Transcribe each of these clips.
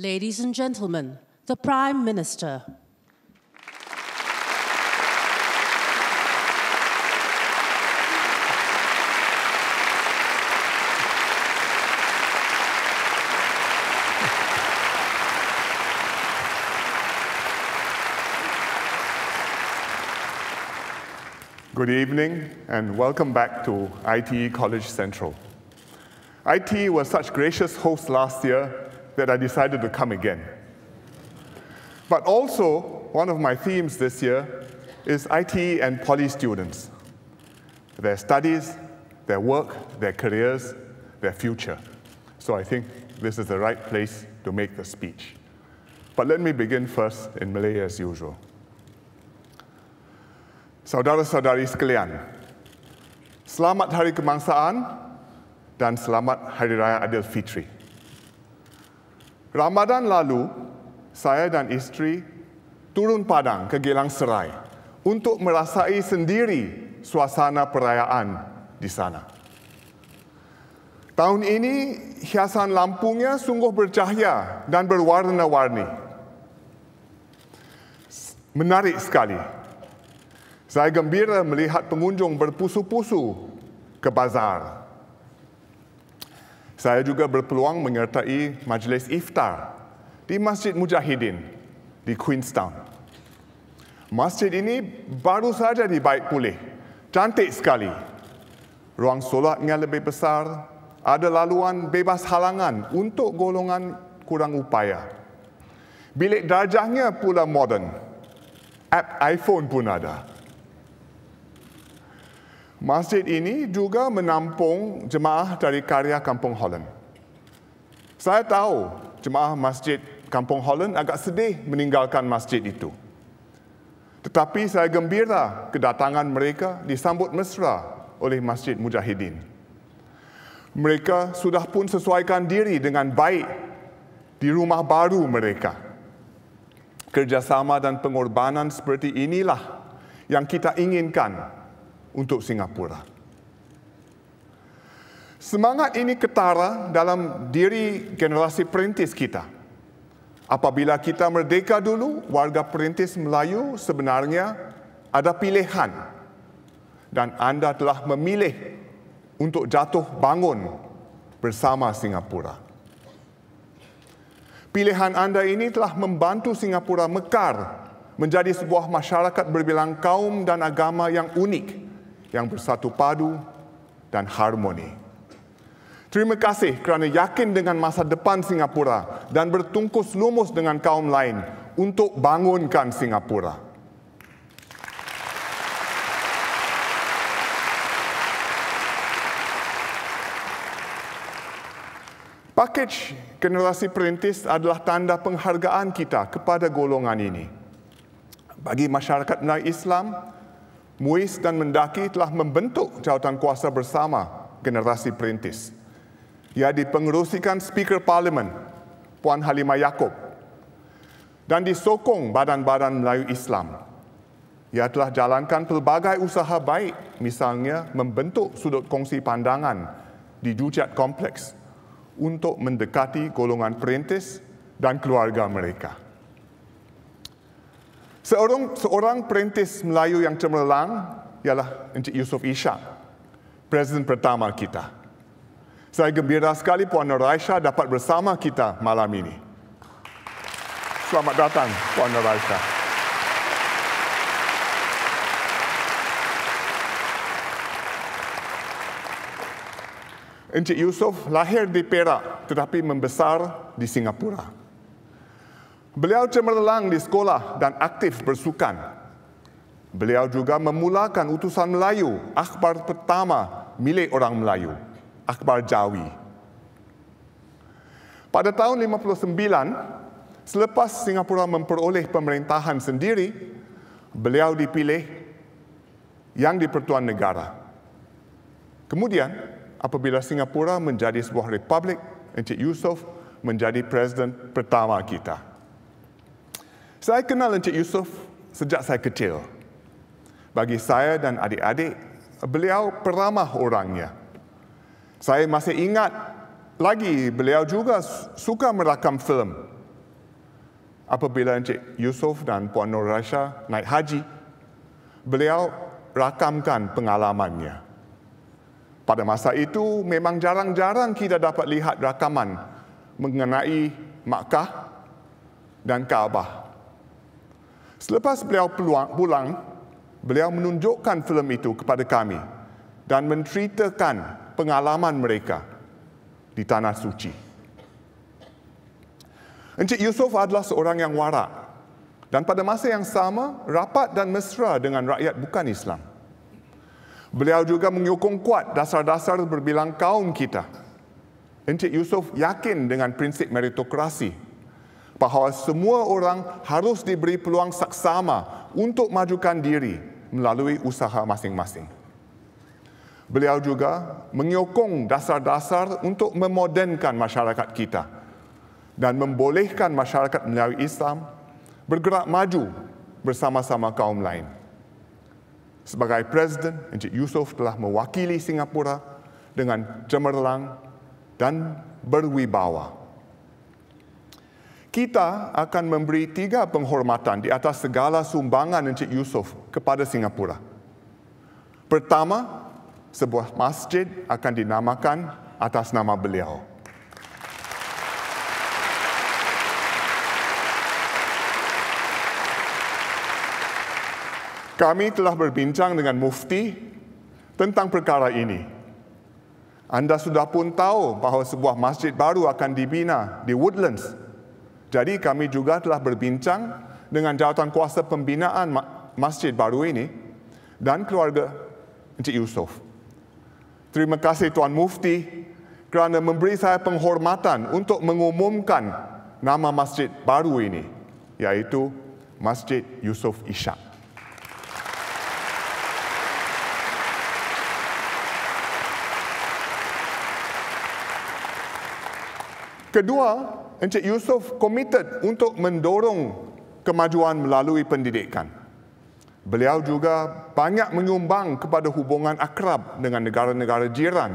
Ladies and gentlemen, the Prime Minister. Good evening and welcome back to ITE College Central. ITE was such gracious hosts last year that I decided to come again. But also, one of my themes this year is IT and poly students, their studies, their work, their careers, their future. So I think this is the right place to make the speech. But let me begin first in Malay as usual. Saudara-saudari sekalian, selamat Hari Kebangsaan dan selamat Hari Raya Aidilfitri. Ramadan lalu, saya dan isteri turun padang ke Gelang Serai untuk merasai sendiri suasana perayaan di sana. Tahun ini, hiasan lampunya sungguh bercahaya dan berwarna-warni. Menarik sekali saya gembira melihat pengunjung berpusu-pusu ke bazar. Saya juga berpeluang menyertai majlis iftar di Masjid Mujahidin di Queenstown. Masjid ini baru saja dibaik pulih. Cantik sekali. Ruang solatnya lebih besar, ada laluan bebas halangan untuk golongan kurang upaya. Bilik darjahnya pula moden. App iPhone pun ada. Masjid ini juga menampung jemaah dari karya Kampung Holland. Saya tahu jemaah Masjid Kampung Holland agak sedih meninggalkan masjid itu. Tetapi saya gembira kedatangan mereka disambut mesra oleh Masjid Mujahidin. Mereka sudah pun sesuaikan diri dengan baik di rumah baru mereka. Kerjasama dan pengorbanan seperti inilah yang kita inginkan untuk Singapura. Semangat ini ketara dalam diri generasi perintis kita. Apabila kita merdeka dulu, warga perintis Melayu sebenarnya ada pilihan dan anda telah memilih untuk jatuh bangun bersama Singapura. Pilihan anda ini telah membantu Singapura mekar menjadi sebuah masyarakat berbilang kaum dan agama yang unik yang bersatu padu dan harmoni. Terima kasih kerana yakin dengan masa depan Singapura dan bertungkus lumus dengan kaum lain untuk bangunkan Singapura. Pakej generasi perintis adalah tanda penghargaan kita kepada golongan ini. Bagi masyarakat Melayu Islam, MUIS dan Mendaki telah membentuk jawatan kuasa bersama generasi perintis. Ia dipengerusikan Speaker Parlimen, Puan Halimah Yaakob, dan disokong badan-badan Melayu Islam. Ia telah jalankan pelbagai usaha baik, misalnya membentuk sudut kongsi pandangan di Jujat Kompleks untuk mendekati golongan perintis dan keluarga mereka. Seorang, seorang perintis Melayu yang cemerlang ialah Encik Yusof Ishak, Presiden pertama kita. Saya gembira sekali Puan Nuraisha dapat bersama kita malam ini. Selamat datang Puan Nuraisha. Encik Yusof lahir di Perak tetapi membesar di Singapura. Beliau cemerlang di sekolah dan aktif bersukan. Beliau juga memulakan utusan Melayu, akhbar pertama milik orang Melayu, akhbar Jawi. Pada tahun 59, selepas Singapura memperoleh pemerintahan sendiri, beliau dipilih yang di Pertuan Negara. Kemudian, apabila Singapura menjadi sebuah republik, Encik Yusof menjadi presiden pertama kita. Saya kenal Encik Yusof sejak saya kecil. Bagi saya dan adik-adik, beliau peramah orangnya. Saya masih ingat lagi beliau juga suka merakam filem apabila Encik Yusof dan Puan Nur Rasha naik haji, beliau rakamkan pengalamannya. Pada masa itu memang jarang-jarang kita dapat lihat rakaman mengenai Makkah dan Kaabah. Selepas beliau pulang, beliau menunjukkan filem itu kepada kami dan menceritakan pengalaman mereka di tanah suci. Encik Yusof adalah seorang yang warak dan pada masa yang sama rapat dan mesra dengan rakyat bukan Islam. Beliau juga menyokong kuat dasar-dasar berbilang kaum kita. Encik Yusof yakin dengan prinsip meritokrasi bahawa semua orang harus diberi peluang saksama untuk majukan diri melalui usaha masing-masing. Beliau juga menyokong dasar-dasar untuk memodenkan masyarakat kita dan membolehkan masyarakat melalui Islam bergerak maju bersama-sama kaum lain. Sebagai Presiden, Encik Yusof telah mewakili Singapura dengan cemerlang dan berwibawa. Kita akan memberi tiga penghormatan di atas segala sumbangan Encik Yusof kepada Singapura. Pertama, sebuah masjid akan dinamakan atas nama beliau. Kami telah berbincang dengan mufti tentang perkara ini. Anda sudah pun tahu bahawa sebuah masjid baru akan dibina di Woodlands. Jadi kami juga telah berbincang dengan jawatan kuasa pembinaan masjid baru ini dan keluarga Encik Yusof. Terima kasih Tuan Mufti kerana memberi saya penghormatan untuk mengumumkan nama masjid baru ini, iaitu Masjid Yusof Ishak. Kedua, Encik Yusof komited untuk mendorong kemajuan melalui pendidikan. Beliau juga banyak menyumbang kepada hubungan akrab dengan negara-negara jiran.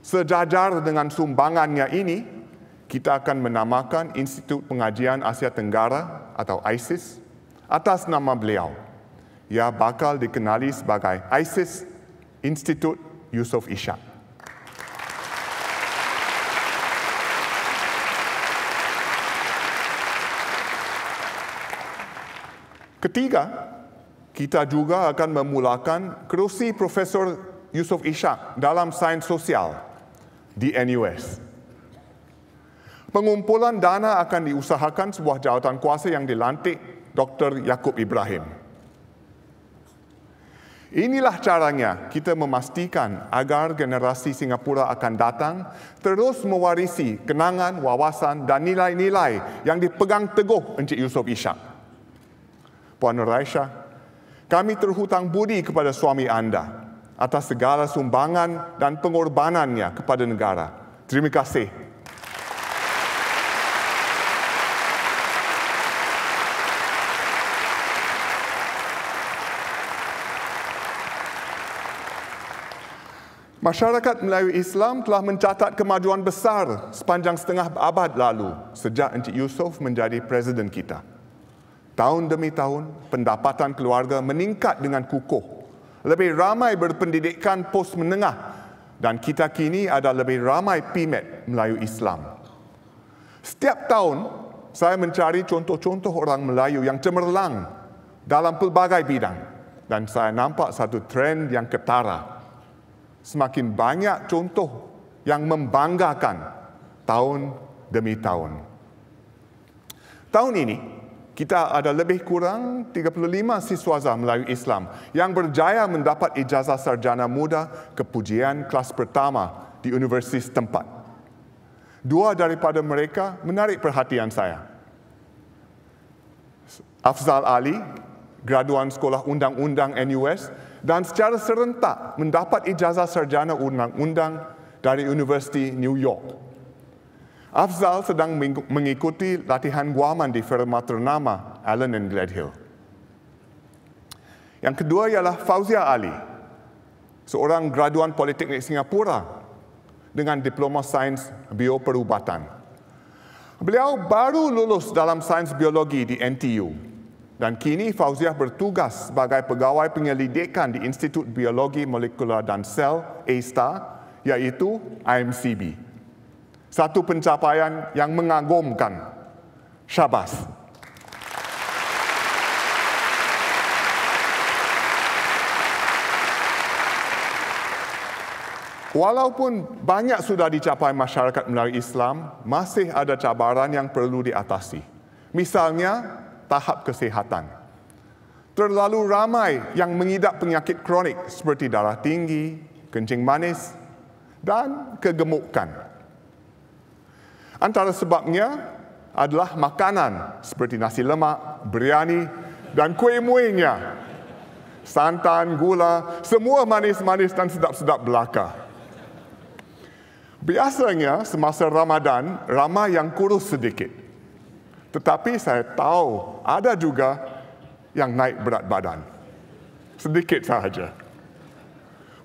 Sejajar dengan sumbangannya ini, kita akan menamakan Institut Pengajian Asia Tenggara atau ISIS atas nama beliau. Ia bakal dikenali sebagai ISIS Institut Yusof Ishak. Ketiga, kita juga akan memulakan kerusi Profesor Yusof Ishak dalam sains sosial di NUS. Pengumpulan dana akan diusahakan sebuah jawatan kuasa yang dilantik Dr. Yaakob Ibrahim. Inilah caranya kita memastikan agar generasi Singapura akan datang terus mewarisi kenangan, wawasan dan nilai-nilai yang dipegang teguh Encik Yusof Ishak. Puan Raisha, kami terhutang budi kepada suami anda atas segala sumbangan dan pengorbanannya kepada negara. Terima kasih. Masyarakat Melayu Islam telah mencatat kemajuan besar sepanjang setengah abad lalu sejak Encik Yusof menjadi presiden kita. Tahun demi tahun, pendapatan keluarga meningkat dengan kukuh. Lebih ramai berpendidikan pos menengah dan kita kini ada lebih ramai PMET Melayu Islam. Setiap tahun, saya mencari contoh-contoh orang Melayu yang cemerlang dalam pelbagai bidang dan saya nampak satu trend yang ketara. Semakin banyak contoh yang membanggakan tahun demi tahun. Tahun ini, kita ada lebih kurang 35 siswaza Melayu Islam yang berjaya mendapat ijazah sarjana muda kepujian kelas pertama di universiti tempat. Dua daripada mereka menarik perhatian saya. Afzal Ali, graduan Sekolah Undang-Undang NUS dan secara serentak mendapat ijazah sarjana undang-undang dari Universiti New York. Afzal sedang mengikuti latihan guaman di firma ternama Allen and Gledhill. Yang kedua ialah Fauzia Ali, seorang graduan Politeknik Singapura dengan diploma sains bioperubatan. Beliau baru lulus dalam sains biologi di NTU dan kini Fauziah bertugas sebagai pegawai penyelidikan di Institut Biologi Molekular dan Sel A-STAR iaitu IMCB. Satu pencapaian yang mengagumkan. Syabas. Walaupun banyak sudah dicapai masyarakat melalui Islam, masih ada cabaran yang perlu diatasi. Misalnya, tahap kesihatan. Terlalu ramai yang mengidap penyakit kronik seperti darah tinggi, kencing manis dan kegemukan. Antara sebabnya adalah makanan seperti nasi lemak, biryani dan kuih muihnya. Santan, gula, semua manis-manis dan sedap-sedap belaka. Biasanya semasa Ramadan ramai yang kurus sedikit. Tetapi saya tahu ada juga yang naik berat badan. Sedikit sahaja.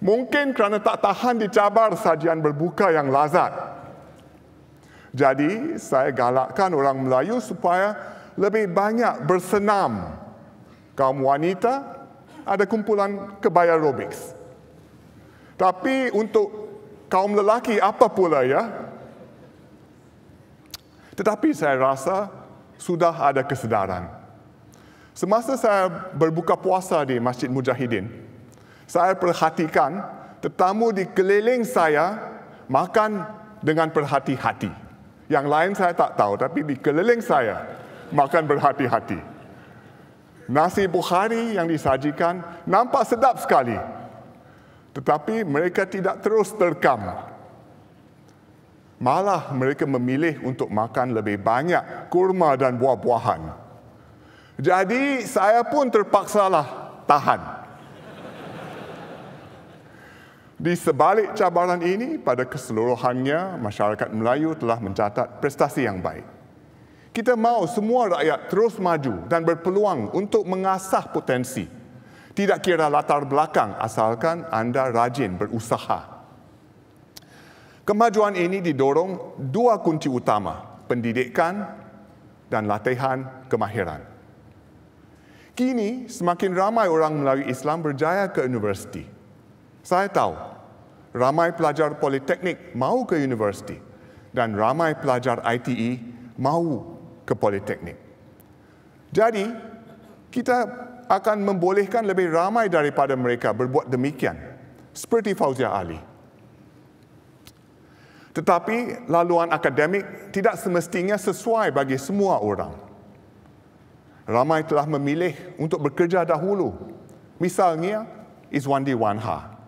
Mungkin kerana tak tahan dicabar sajian berbuka yang lazat. Jadi saya galakkan orang Melayu supaya lebih banyak bersenam. Kaum wanita ada kumpulan kebaya aerobics. Tapi untuk kaum lelaki apa pula ya? Tetapi saya rasa sudah ada kesedaran. Semasa saya berbuka puasa di Masjid Mujahidin, saya perhatikan tetamu di keliling saya makan dengan berhati-hati. Yang lain saya tak tahu, tapi di keliling saya makan berhati-hati. Nasi Bukhari yang disajikan nampak sedap sekali, tetapi mereka tidak terus terkam. Malah mereka memilih untuk makan lebih banyak kurma dan buah-buahan. Jadi saya pun terpaksalah tahan. Di sebalik cabaran ini, pada keseluruhannya, masyarakat Melayu telah mencatat prestasi yang baik. Kita mahu semua rakyat terus maju dan berpeluang untuk mengasah potensi tidak kira latar belakang asalkan anda rajin berusaha. Kemajuan ini didorong dua kunci utama, pendidikan dan latihan kemahiran. Kini semakin ramai orang melalui Islam berjaya ke universiti. Saya tahu ramai pelajar politeknik mau ke universiti dan ramai pelajar ITE mau ke politeknik. Jadi, kita akan membolehkan lebih ramai daripada mereka berbuat demikian. Seperti Fauzia Ali. Tetapi laluan akademik tidak semestinya sesuai bagi semua orang. Ramai telah memilih untuk bekerja dahulu. Misalnya, Izwandi Wanha.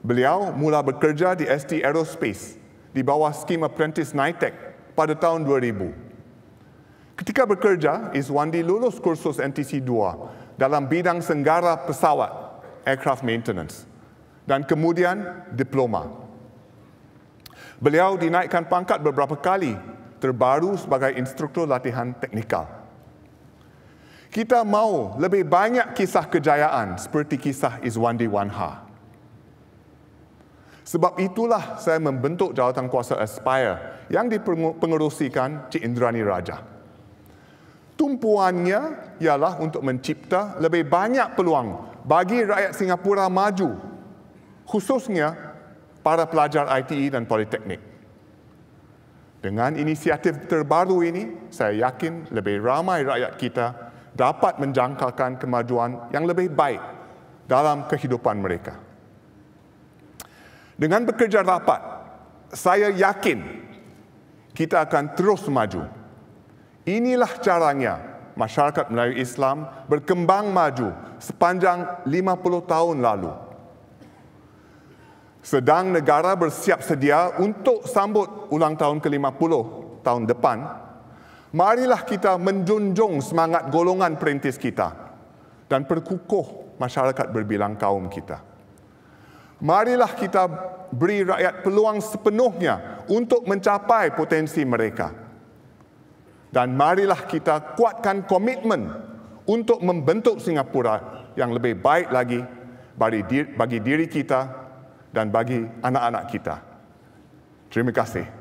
Beliau mula bekerja di ST Aerospace di bawah skim Apprentice NITEC pada tahun 2000. Ketika bekerja, Izwandi lulus kursus NTC 2 dalam bidang senggara pesawat, aircraft maintenance, dan kemudian diploma. Beliau dinaikkan pangkat beberapa kali, terbaru sebagai instruktur latihan teknikal. Kita mahu lebih banyak kisah kejayaan seperti kisah Izwandi Wanha. Sebab itulah saya membentuk jawatan kuasa Aspire yang dipengerusikan Cik Indrani Raja tumpuannya ialah untuk mencipta lebih banyak peluang bagi rakyat Singapura maju, khususnya para pelajar ITE dan Politeknik. Dengan inisiatif terbaru ini, saya yakin lebih ramai rakyat kita dapat menjangkakan kemajuan yang lebih baik dalam kehidupan mereka. Dengan bekerja rapat, saya yakin kita akan terus maju Inilah caranya masyarakat Melayu Islam berkembang maju sepanjang 50 tahun lalu. Sedang negara bersiap sedia untuk sambut ulang tahun ke-50 tahun depan, marilah kita menjunjung semangat golongan perintis kita dan perkukuh masyarakat berbilang kaum kita. Marilah kita beri rakyat peluang sepenuhnya untuk mencapai potensi mereka dan marilah kita kuatkan komitmen untuk membentuk Singapura yang lebih baik lagi bagi diri kita dan bagi anak-anak kita. Terima kasih.